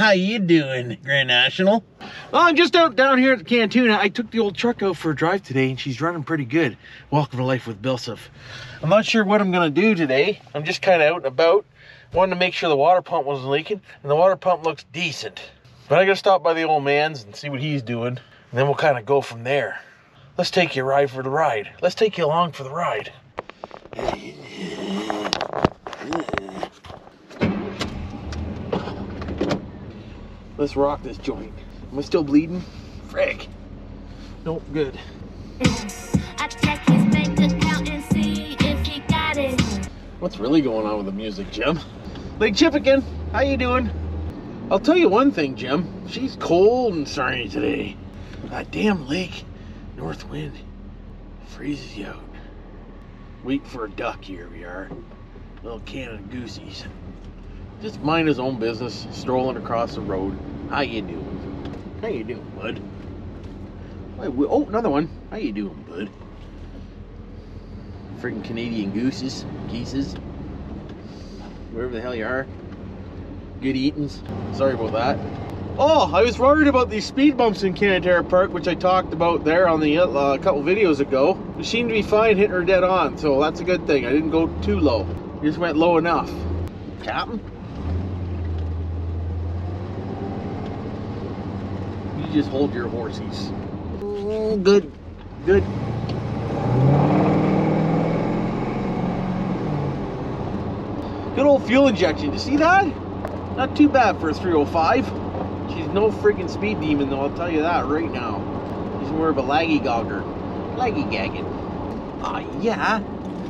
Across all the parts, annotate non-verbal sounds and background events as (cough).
How you doing, Grand National? Well, I'm just out down here at the Cantina. I took the old truck out for a drive today, and she's running pretty good. Welcome to Life with Bill Siff. I'm not sure what I'm going to do today. I'm just kind of out and about. Wanted to make sure the water pump wasn't leaking, and the water pump looks decent. But I got to stop by the old man's and see what he's doing, and then we'll kind of go from there. Let's take you a ride for the ride. Let's take you along for the ride. (laughs) Let's rock this joint. Am I still bleeding? Frick. Nope, good. I check his bank account and see if he got it. What's really going on with the music, Jim? Lake Chipican, how you doing? I'll tell you one thing, Jim. She's cold and sunny today. That damn lake, north wind, freezes you out. Wait for a duck, here we are. Little Canada goosies. Just mind his own business, strolling across the road. How you doing? How you doing, bud? Why, we- Oh, another one. How you doing, bud? Freaking Canadian gooses, geeses, wherever the hell you are. Good eatings. Sorry about that. Oh, I was worried about these speed bumps in Canatara Park, which I talked about there on the uh, a couple videos ago. They seemed to be fine hitting her dead on, so that's a good thing. I didn't go too low. Just went low enough. Captain? Just hold your horses. Oh, good. Good. Good old fuel injection. Do you see that? Not too bad for a 305. She's no freaking speed demon though, I'll tell you that right now. She's more of a laggy gogger. Laggy gagging. Ah, yeah.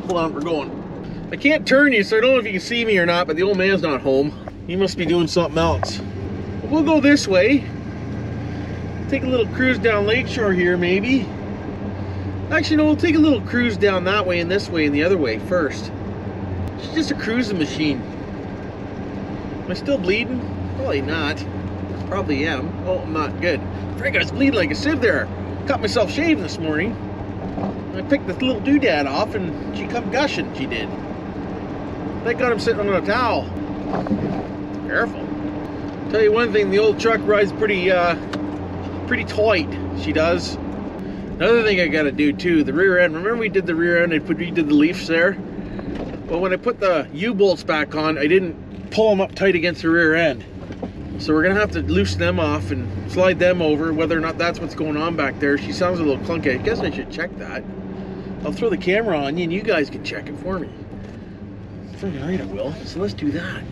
Hold on, we're going. I can't turn you, so I don't know if you can see me or not, but the old man's not home. He must be doing something else. We'll go this way. Take a little cruise down Lakeshore here, maybe. Actually, no, we'll take a little cruise down that way and this way and the other way first. She's just a cruising machine. Am I still bleeding? Probably not. Probably am. Oh, I'm not. Good. Frank, I was bleeding like a sieve there. Cut myself shaving this morning. I picked this little doodad off and she come gushing, she did. Thank God I'm sitting on a towel. Careful. Tell you one thing, the old truck rides pretty, uh, pretty tight. She does. Another thing I gotta do too, the rear end. Remember we did the rear end, I put, we did the leafs there? Well, when I put the U-bolts back on, I didn't pull them up tight against the rear end. So we're gonna have to loosen them off and slide them over, whether or not that's what's going on back there. She sounds a little clunky. I guess I should check that. I'll throw the camera on you and you guys can check it for me. Freaking right I will. So let's do that.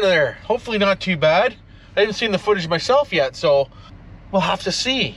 There. Hopefully not too bad. I haven't seen the footage myself yet, so we'll have to see.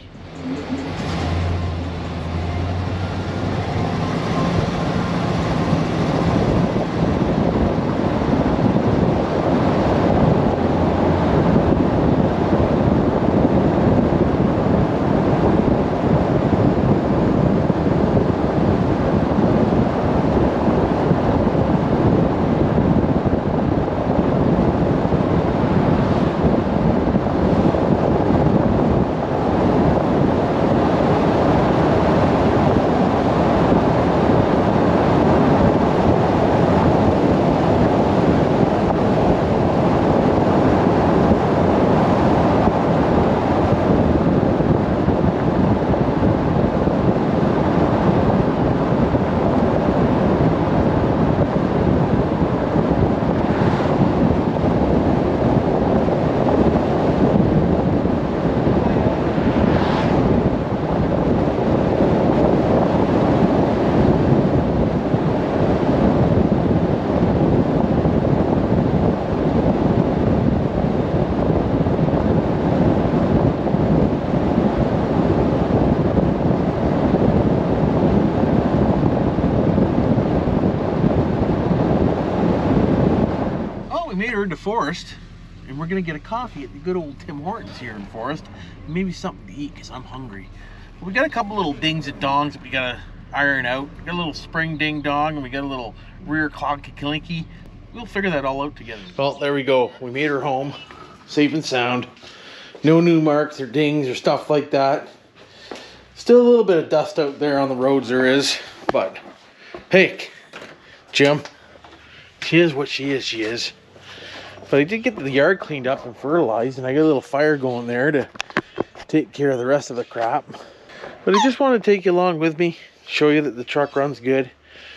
Into Forest, and we're gonna get a coffee at the good old Tim Hortons here in Forest. Maybe something to eat, because I'm hungry. We got a couple little dings and dongs that we gotta iron out. We got a little spring ding dong, and we got a little rear clog kilinky. We'll figure that all out together. Well, there we go. We made her home, safe and sound. No new marks or dings or stuff like that. Still a little bit of dust out there on the roads there is, but hey, Jim, she is what she is, she is. But I did get the yard cleaned up and fertilized, and I got a little fire going there to take care of the rest of the crap. But I just want to take you along with me, show you that the truck runs good,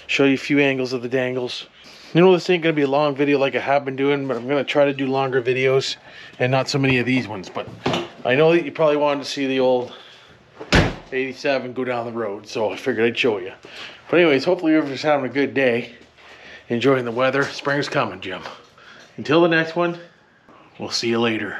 show you a few angles of the dangles. You know, this ain't going to be a long video like I have been doing, but I'm going to try to do longer videos and not so many of these ones. But I know that you probably wanted to see the old 87 go down the road, so I figured I'd show you. But anyways, hopefully everyone's having a good day, enjoying the weather. Spring's coming, Jim. Until the next one, we'll see you later.